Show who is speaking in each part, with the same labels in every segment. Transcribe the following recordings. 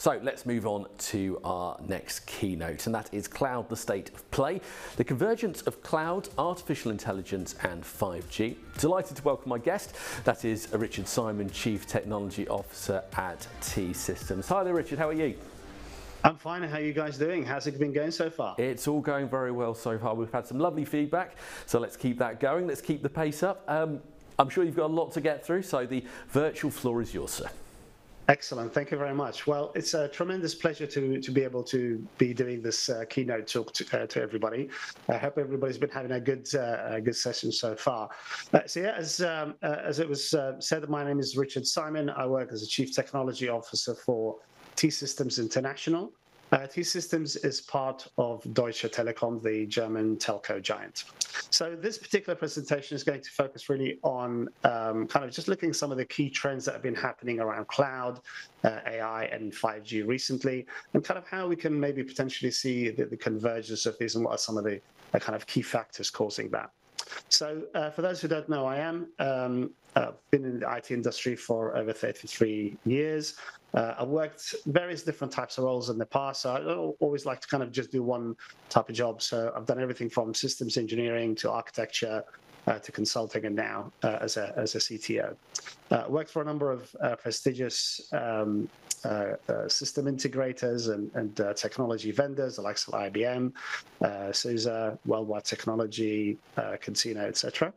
Speaker 1: So let's move on to our next keynote, and that is Cloud, the State of Play, the convergence of cloud, artificial intelligence, and 5G. Delighted to welcome my guest, that is Richard Simon, Chief Technology Officer at T-Systems. Hi there, Richard, how are you?
Speaker 2: I'm fine. How are you guys doing? How's it been going so far?
Speaker 1: It's all going very well so far. We've had some lovely feedback, so let's keep that going. Let's keep the pace up. Um, I'm sure you've got a lot to get through, so the virtual floor is yours, sir.
Speaker 2: Excellent. Thank you very much. Well, it's a tremendous pleasure to, to be able to be doing this uh, keynote talk to, uh, to, everybody. I hope everybody's been having a good uh, a good session so far. Uh, so yeah, as um, uh, as it was uh, said, my name is Richard Simon. I work as a Chief Technology Officer for T Systems International. Uh, T-Systems is part of Deutsche Telekom, the German telco giant. So this particular presentation is going to focus really on um, kind of just looking at some of the key trends that have been happening around cloud, uh, AI, and 5G recently, and kind of how we can maybe potentially see the, the convergence of these and what are some of the uh, kind of key factors causing that. So uh, for those who don't know, I am um, uh, been in the IT industry for over 33 years. Uh, I've worked various different types of roles in the past. So I always like to kind of just do one type of job. So I've done everything from systems engineering to architecture uh, to consulting and now uh, as, a, as a CTO. Uh, worked for a number of uh, prestigious um, uh, uh, system integrators and, and technology vendors, the likes of IBM, SUSE, Worldwide Technology, Casino, etc.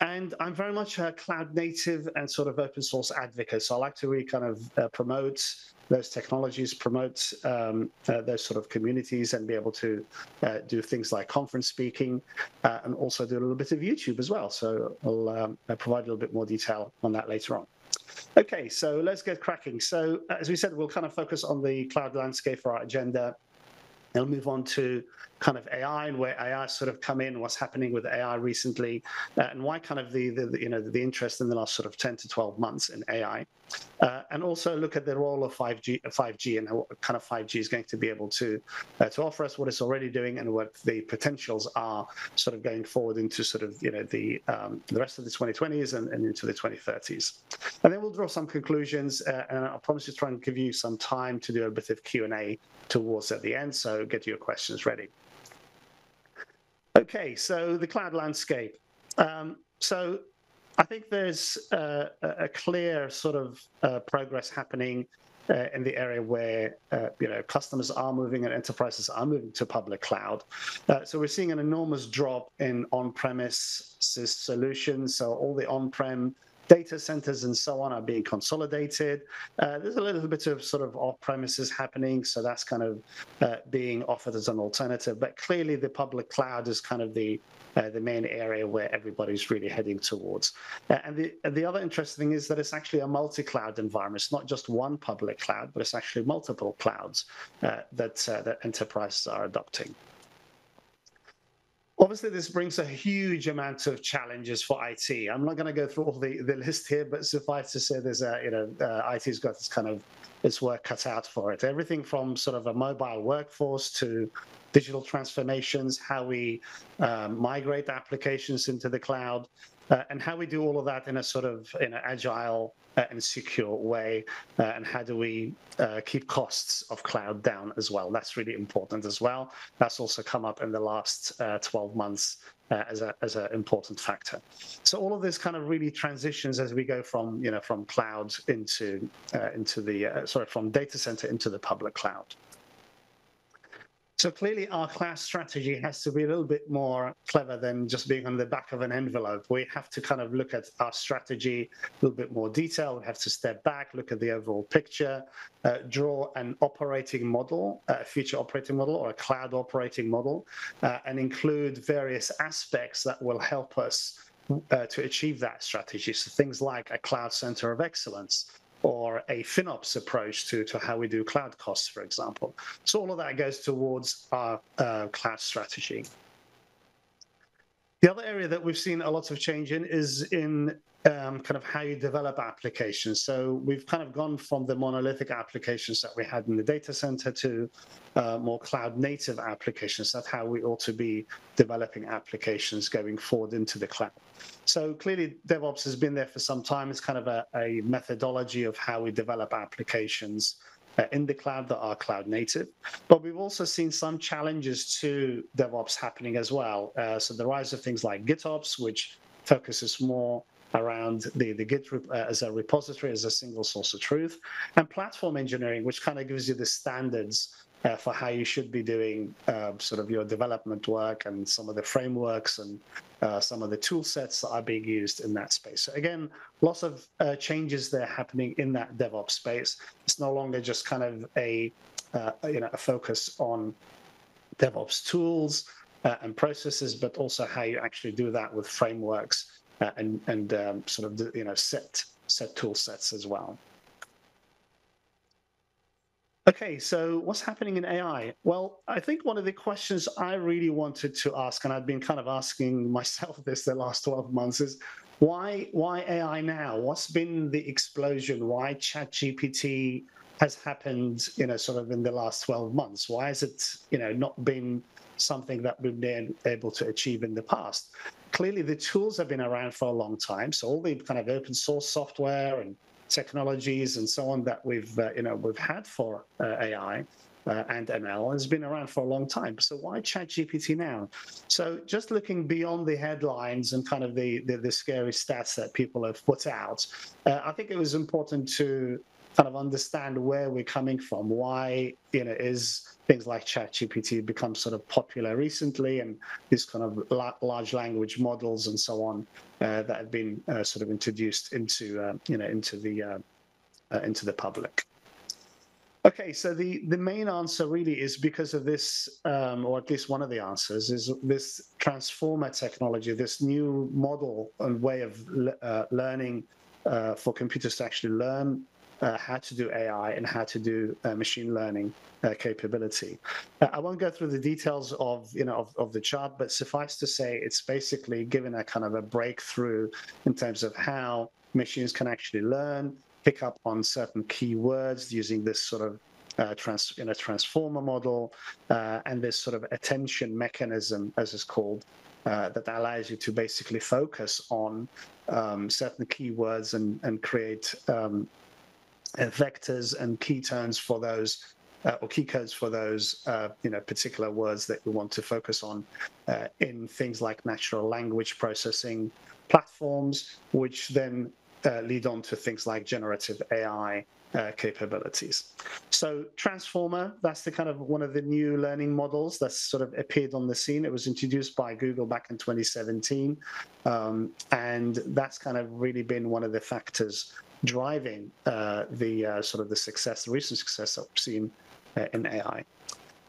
Speaker 2: And I'm very much a cloud native and sort of open source advocate. So I like to really kind of uh, promote those technologies, promote um, uh, those sort of communities, and be able to uh, do things like conference speaking, uh, and also do a little bit of YouTube as well. So I'll um, provide a little bit more detail on that later on. Okay, so let's get cracking. So as we said, we'll kind of focus on the cloud landscape for our agenda. I'll move on to kind of AI and where AI sort of come in, what's happening with AI recently, uh, and why kind of the, the, you know the interest in the last sort of 10 to 12 months in AI, uh, and also look at the role of 5G 5G and what kind of 5G is going to be able to uh, to offer us, what it's already doing, and what the potentials are sort of going forward into sort of you know the um, the rest of the 2020s and, and, into the 2030s, and then we'll draw some conclusions, uh, and I promise to try and give you some time to do a bit of Q and A towards at the end, so get your questions ready. Okay, so the cloud landscape. Um, so I think there's a clear sort of uh, progress happening uh, in the area where uh, you know customers are moving and enterprises are moving to public cloud. Uh, so we're seeing an enormous drop in on-premise solutions. So all the on-prem data centers and so on are being consolidated. Uh, there's a little bit of sort of off-premises happening, so that's kind of uh, being offered as an alternative. But clearly, the public cloud is kind of the uh, the main area where everybody's really heading towards. Uh, and the the other interesting thing is that it's actually a multi-cloud environment. It's not just one public cloud, but it's actually multiple clouds uh, that uh, that enterprises are adopting. Obviously, this brings a huge amount of challenges for IT. I'm not going to go through all the, the list here, but suffice to say, there's a you know uh, IT's got this kind of its work cut out for it. Everything from sort of a mobile workforce to digital transformations, how we um, migrate applications into the cloud, uh, and how we do all of that in a sort of in an agile uh, and secure way, uh, and how do we uh, keep costs of cloud down as well. That's really important as well. That's also come up in the last uh, 12 months uh, as a as an important factor. So all of this kind of really transitions as we go from you know from cloud into into the sorry from data center into the public cloud. So clearly, our class strategy has to be a little bit more clever than just being on the back of an envelope. We have to kind of look at our strategy a little bit more detail. We have to step back, look at the overall picture, uh, draw an operating model, a future operating model, or a cloud operating model, uh, and include various aspects that will help us uh, to achieve that strategy. So things like a cloud center of excellence, or a FinOps approach to, to how we do cloud costs, for example. So all of that goes towards our uh, cloud strategy. The other area that we've seen a lot of change in is in um, kind of how you develop applications. So we've kind of gone from the monolithic applications that we had in the data center to uh, more cloud native applications. That's how we ought to be developing applications going forward into the cloud. So clearly, DevOps has been there for some time. It's kind of a, a methodology of how we develop applications in the cloud that are cloud native. But we've also seen some challenges to DevOps happening as well. Uh, so the rise of things like GitOps, which focuses more around the, the Git uh, as a repository, as a single source of truth, and platform engineering, which kind of gives you the standards uh, for how you should be doing uh, sort of your development work and some of the frameworks and uh, some of the tool sets that are being used in that space. So again, lots of uh, changes there happening in that DevOps space. It's no longer just kind of a uh, you know a focus on DevOps tools uh, and processes, but also how you actually do that with frameworks and and um, sort of you know set set tool sets as well. Okay, so what's happening in AI? Well, I think one of the questions I really wanted to ask, and I've been kind of asking myself this the last 12 months, is why why AI now? What's been the explosion? Why ChatGPT has happened, you know, sort of in the last 12 months? Why has it, you know, not been something that we've been able to achieve in the past? Clearly, the tools have been around for a long time. So all the kind of open source software and technologies and so on that we've uh, you know we've had for uh, AI uh, and ML has been around for a long time. So why ChatGPT now? So just looking beyond the headlines and kind of the the, the scary stats that people have put out, uh, I think it was important to kind of understand where we're coming from, why you know is things like ChatGPT become sort of popular recently, and these kind of la large language models and so on uh, that have been uh, sort of introduced into uh, you know into the uh, uh, into the public. Okay, so the, the main answer really is because of this, um, or at least one of the answers, is this transformer technology, this new model and way of uh, learning uh, for computers to actually learn uh, how to do AI and how to do uh, machine learning uh, capability. Uh, I won't go through the details of you know of, of the chart, but suffice to say, it's basically given a kind of a breakthrough in terms of how machines can actually learn, pick up on certain keywords using this sort of uh, trans, in a transformer model uh, and this sort of attention mechanism, as it's called, uh, that allows you to basically focus on um, certain keywords and, and create um, vectors and key terms for those uh, or key codes for those uh, you know particular words that we want to focus on uh, in things like natural language processing platforms, which then uh, lead on to things like generative AI uh, capabilities. So Transformer, that's the kind of one of the new learning models that's sort of appeared on the scene. It was introduced by Google back in 2017. Um, and that's kind of really been one of the factors driving uh, the uh, sort of the success, the recent success that we've seen uh, in AI.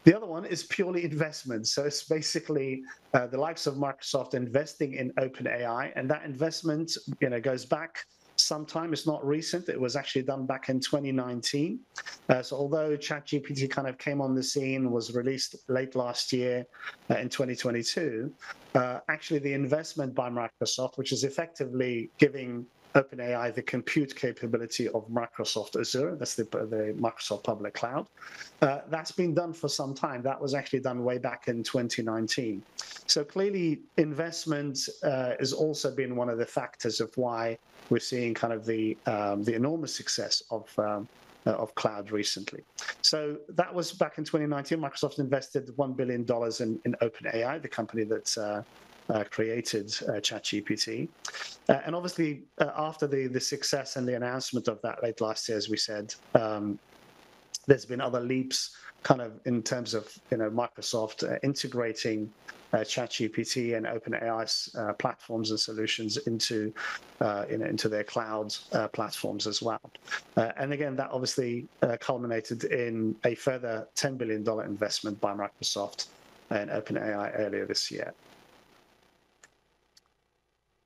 Speaker 2: The other one is purely investment. So it's basically uh, the likes of Microsoft investing in OpenAI, and that investment, you know, goes back some time. It's not recent. It was actually done back in 2019. Uh, so although ChatGPT kind of came on the scene, was released late last year uh, in 2022, uh, actually the investment by Microsoft, which is effectively giving OpenAI the compute capability of Microsoft Azure. That's the, the Microsoft public cloud. Uh, that's been done for some time. That was actually done way back in 2019. So clearly, investment uh, has also been one of the factors of why we're seeing kind of the um, the enormous success of um, uh, of cloud recently. So that was back in 2019. Microsoft invested $1 billion in, in OpenAI, the company that uh, created uh, ChatGPT. Uh, and obviously, uh, after the, the success and the announcement of that late last year, as we said, um, there's been other leaps kind of in terms of you know Microsoft uh, integrating uh, ChatGPT and OpenAI's uh, platforms and solutions into uh, know, into their cloud uh, platforms as well. Uh, and again, that obviously culminated in a further $10 billion investment by Microsoft and OpenAI earlier this year.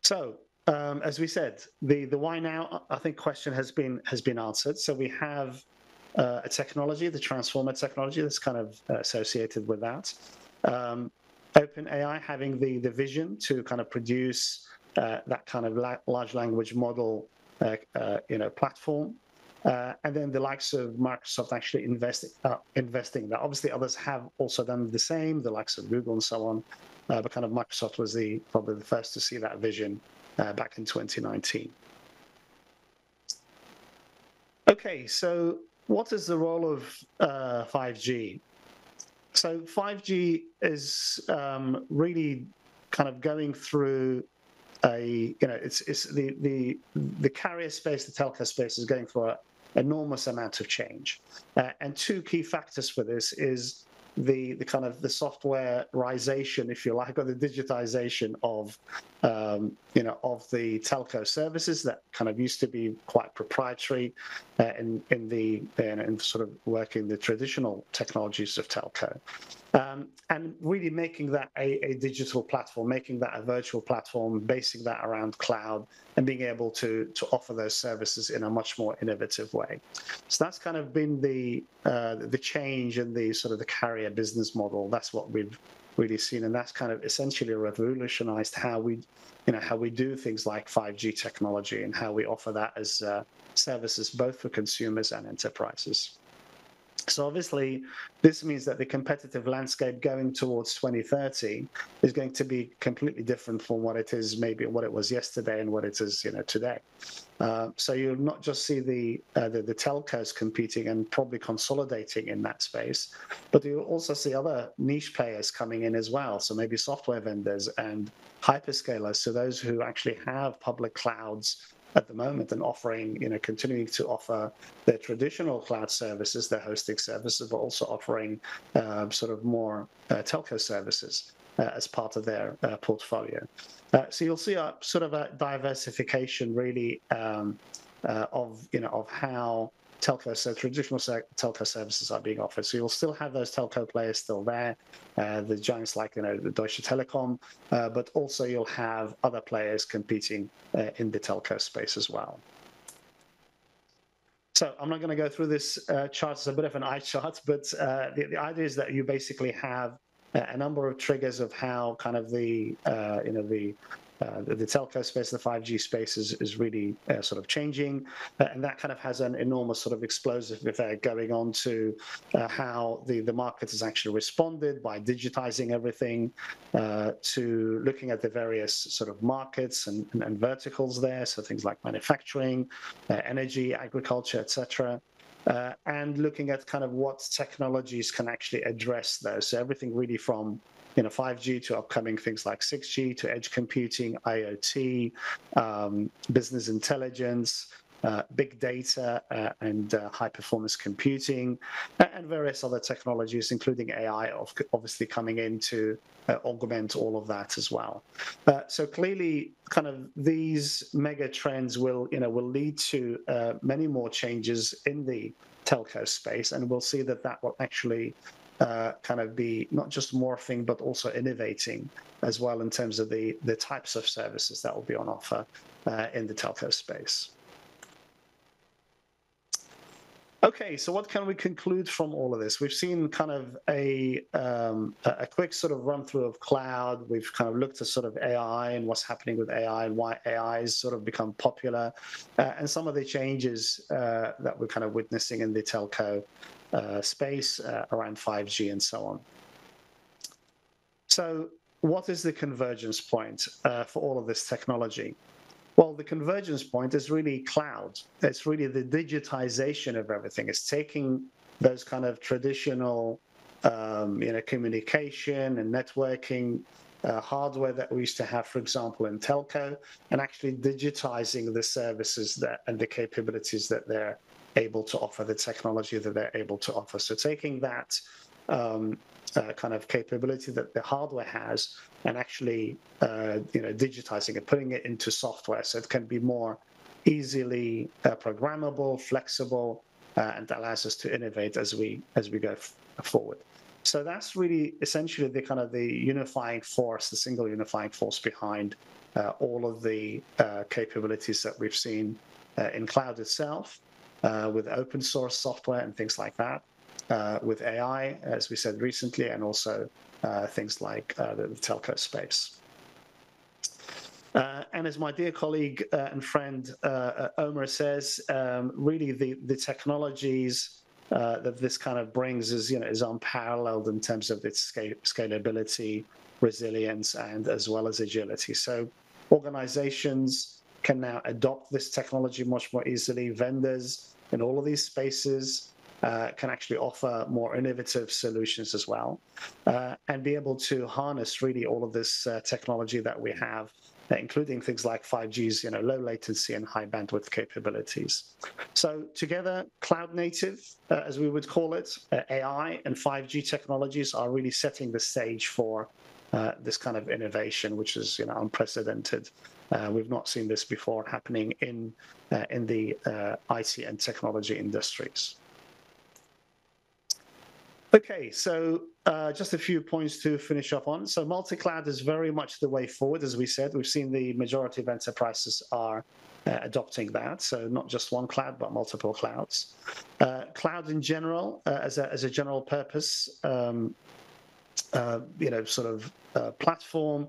Speaker 2: So um, as we said, the the why now I think question has been has been answered. So we have uh, a technology, the transformer technology, that's kind of associated with that. Um, OpenAI having the the vision to kind of produce uh, that kind of la large language model, uh, uh you know, platform. Uh, and then the likes of Microsoft actually investing uh, investing that. Obviously, others have also done the same, the likes of Google and so on. Uh, but kind of Microsoft was the probably the first to see that vision uh, back in 2019. Okay, so what is the role of uh, 5G? So 5G is um, really kind of going through a, you know, it's, it's the, the, the carrier space, the telco space is going through an enormous amount of change. Uh, and two key factors for this is the the kind of the softwareization, if you like, or the digitization of um, you know of the telco services that kind of used to be quite proprietary uh, in in the in, in sort of working the traditional technologies of telco. Um, and really making that a, a, digital platform, making that a virtual platform, basing that around cloud, and being able to to offer those services in a much more innovative way. So that's kind of been the uh, the change in the sort of the carrier business model. That's what we've really seen, and that's kind of essentially revolutionized how we, you know, how we do things like 5G technology and how we offer that as uh, services both for consumers and enterprises. So obviously, this means that the competitive landscape going towards 2030 is going to be completely different from what it is, maybe what it was yesterday and what it is, you know, today. Uh, so you'll not just see the, uh, the, the telcos competing and probably consolidating in that space, but you'll also see other niche players coming in as well. So maybe software vendors and hyperscalers, so those who actually have public clouds at the moment and offering, you know, continuing to offer their traditional cloud services, their hosting services, but also offering uh, sort of more uh, telco services uh, as part of their uh, portfolio. Uh, so you'll see a sort of a diversification really um, uh, of, you know, of how telco, so traditional telco services are being offered. So you'll still have those telco players still there, uh, the giants like you know the Deutsche Telekom, uh, but also you'll have other players competing uh, in the telco space as well. So I'm not going to go through this uh, chart. It's a bit of an eye chart, but uh, the, the idea is that you basically have a number of triggers of how kind of the uh, you know the uh, the, the, telco space, the 5G space is, is really uh, sort of changing. Uh, and that kind of has an enormous sort of explosive effect going on to uh, how the, the market has actually responded by digitizing everything, uh, to looking at the various sort of markets and, and, and verticals there. So things like manufacturing, energy, agriculture, etc. Uh, and looking at kind of what technologies can actually address those. So everything really from you know 5G to upcoming things like 6G to edge computing, IoT, um, business intelligence, uh, big data uh, and uh, high performance computing, and various other technologies, including AI, obviously coming in to uh, augment all of that as well. Uh, so clearly, kind of these mega trends will, you know, will lead to uh, many more changes in the telco space, and we'll see that that will actually uh, kind of be not just morphing but also innovating as well in terms of the the types of services that will be on offer uh, in the telco space. Okay, so what can we conclude from all of this? We've seen kind of a um, a quick sort of run through of cloud. We've kind of looked at sort of AI and what's happening with AI and why AI has sort of become popular, uh, and some of the changes uh, that we're kind of witnessing in the telco space uh, around 5G and so on. So, what is the convergence point uh, for all of this technology? Well, the convergence point is really cloud. It's really the digitization of everything. It's taking those kind of traditional, um, you know, communication and networking uh, hardware that we used to have, for example, in telco, and actually digitizing the services that and the capabilities that they're able to offer, the technology that they're able to offer. So taking that um, uh, kind of capability that the hardware has and actually uh, you know digitizing it, putting it into software so it can be more easily uh, programmable, flexible, uh, and allows us to innovate as we as we go forward. So that's really essentially the kind of the unifying force, the single unifying force behind uh, all of the uh, capabilities that we've seen in cloud itself, with open source software and things like that uh, with AI, as we said recently, and also uh, things like uh, the, the, telco space. Uh, and as my dear colleague uh, and friend uh, Omer says, um, really the, the technologies that this kind of brings is, you know, is unparalleled in terms of its scalability, resilience, and as well as agility. So organizations can now adopt this technology much more easily. Vendors in all of these spaces uh, can actually offer more innovative solutions as well, uh, and be able to harness really all of this uh, technology that we have including things like 5G's, you know, low latency and high bandwidth capabilities. So together, cloud native, uh, as we would call it, uh, AI and 5G technologies are really setting the stage for uh, this kind of innovation, which is, you know, unprecedented. Uh, we've not seen this before happening in uh, in the uh, IT and technology industries. Okay, so uh, just a few points to finish up on. So multi-cloud is very much the way forward, as we said. We've seen the majority of enterprises are uh, adopting that. So not just one cloud, but multiple clouds. Uh, cloud in general, as, a, as a general purpose, um, you know, sort of platform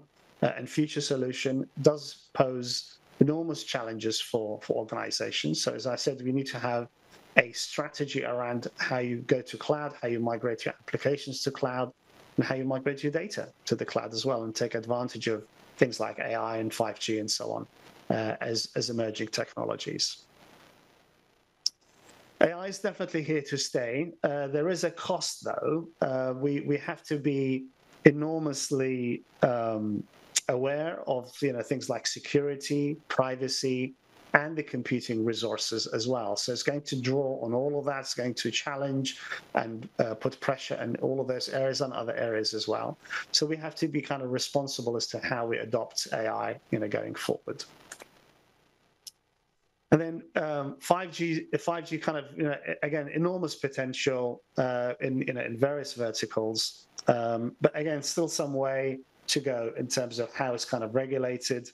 Speaker 2: and future solution does pose enormous challenges for, for organizations. So as I said, we need to have a strategy around how you go to cloud, how you migrate your applications to cloud, and how you migrate your data to the cloud as well, and take advantage of things like AI and 5G and so on uh, as, as emerging technologies. AI is definitely here to stay. Uh, there is a cost, though. Uh, we we have to be enormously um, aware of you know things like security, privacy, and the computing resources as well. So it's going to draw on all of that. It's going to challenge and uh, put pressure in all of those areas and other areas as well. So we have to be kind of responsible as to how we adopt AI, you know, going forward. And then um, 5G, 5G kind of, you know, again, enormous potential uh, in, you know, in various verticals. Um, but again, still some way to go in terms of how it's kind of regulated,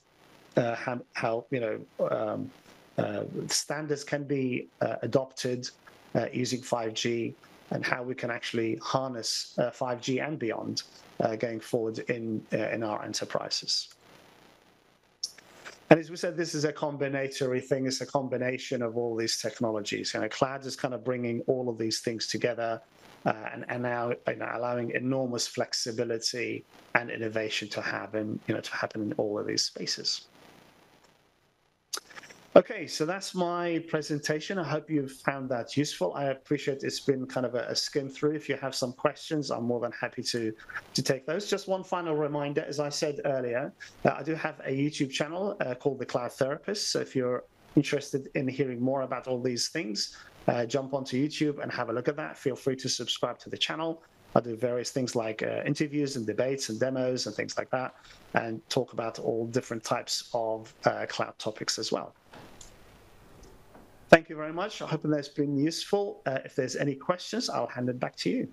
Speaker 2: uh, how, how, you know um, uh, standards can be uh, adopted uh, using 5G and how we can actually harness 5G and beyond going forward in in our enterprises. And as we said, this is a combinatory thing. It's a combination of all these technologies. You know, cloud is kind of bringing all of these things together uh, and, and now you know, allowing enormous flexibility and innovation to happen, you know, to happen in all of these spaces. Okay, so that's my presentation. I hope you've found that useful. I appreciate it's been kind of a, a, skim through. If you have some questions, I'm more than happy to, to take those. Just one final reminder, as I said earlier, uh, I do have a YouTube channel uh, called The Cloud Therapist. So if you're interested in hearing more about all these things, uh, jump onto YouTube and have a look at that. Feel free to subscribe to the channel. I do various things like uh, interviews and debates and demos and things like that, and talk about all different types of uh, cloud topics as well. Thank you very much. I hope that's been useful. Uh, if there's any questions, I'll hand it back to you.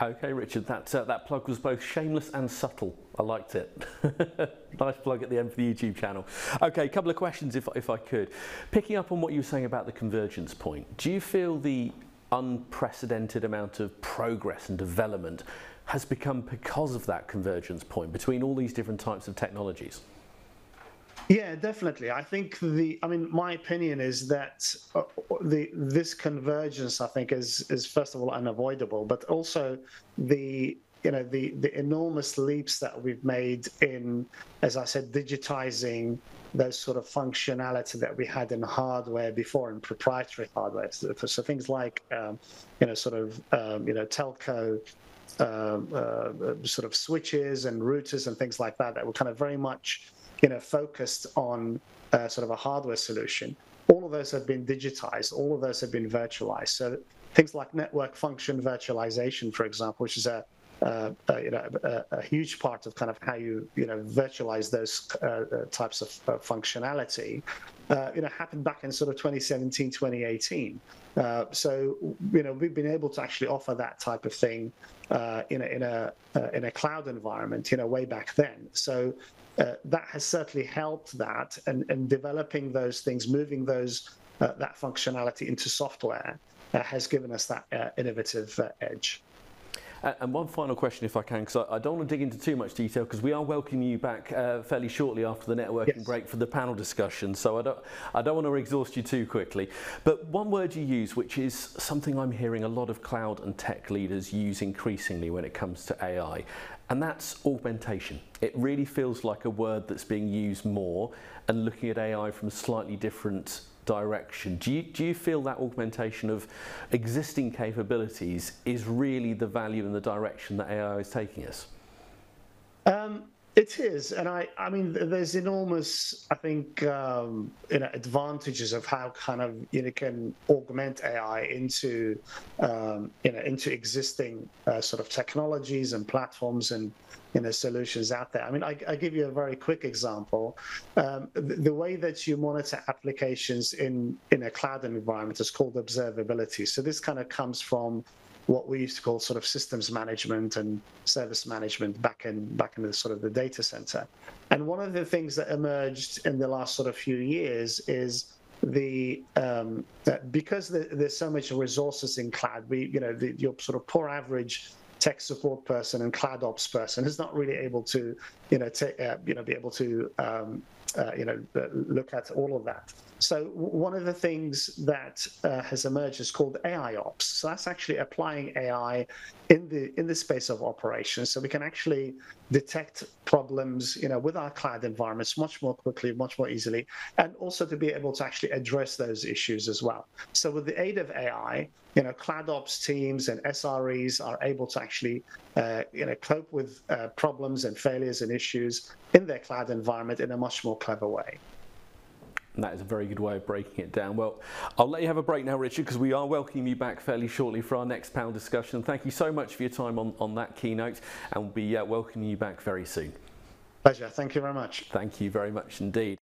Speaker 1: Okay, Richard, that, uh, that plug was both shameless and subtle. I liked it. nice plug at the end for the YouTube channel. Okay, a couple of questions if, if I could. Picking up on what you were saying about the convergence point, do you feel the unprecedented amount of progress and development has become because of that convergence point between all these different types of technologies?
Speaker 2: Yeah, definitely. I think the. I mean, my opinion is that uh, the this convergence, I think, is is first of all unavoidable, but also the you know the the enormous leaps that we've made in, as I said, digitizing those sort of functionality that we had in hardware before in proprietary hardware. So, so things like um, you know sort of um, you know telco. Uh, uh, sort of switches and routers and things like that that were kind of very much you know, focused on uh, sort of a hardware solution. All of those have been digitized. All of those have been virtualized. So things like network function virtualization, for example, which is a uh, uh, you know, a, a, huge part of kind of how you, you know, virtualize those uh, uh types of uh, functionality, uh, you know, happened back in sort of 2017, 2018. so, you know, we've been able to actually offer that type of thing in a in a in a cloud environment, you know, way back then. So, uh, that has certainly helped that and, and developing those things, moving those uh, that functionality into software uh, has given us that uh, innovative uh, edge.
Speaker 1: And one final question, if I can, because I, don't want to dig into too much detail, because we are welcoming you back uh, fairly shortly after the networking yes. break for the panel discussion. So I don't, I don't want to exhaust you too quickly. But one word you use, which is something I'm hearing a lot of cloud and tech leaders use increasingly when it comes to AI, and that's augmentation. It really feels like a word that's being used more and looking at AI from a slightly different direction. Do you, do you feel that augmentation of existing capabilities is really the value and the direction that AI is taking us?
Speaker 2: Um, it is, and I, I mean, there's enormous, I think, um, you know, advantages of how kind of you know can augment AI into, um, you know, into existing uh, sort of technologies and platforms and you know solutions out there. I mean, I, I give you a very quick example. Um, the, the, way that you monitor applications in in a cloud environment is called observability. So this kind of comes from what we used to call sort of systems management and service management back in back in the sort of the data center. And one of the things that emerged in the last sort of few years is the um, because the, there's so much resources in cloud, we you know the, your sort of poor average tech support person and cloud ops person is not really able to you know take uh, you know be able to um, uh, you know look at all of that. So one of the things that uh, has emerged is called AI ops. So that's actually applying AI in the in the space of operations, so we can actually detect problems, you know, with our cloud environments much more quickly, much more easily, and also to be able to actually address those issues as well. So with the aid of AI, you know, cloud ops teams and SREs are able to actually, uh, you know, cope with uh, problems and failures and issues in their cloud environment in a much more clever way.
Speaker 1: And that is a very good way of breaking it down. Well, I'll let you have a break now, Richard, because we are welcoming you back fairly shortly for our next panel discussion. Thank you so much for your time on, on that keynote, and we'll be uh, welcoming you back very soon.
Speaker 2: Pleasure. Thank you very much.
Speaker 1: Thank you very much indeed.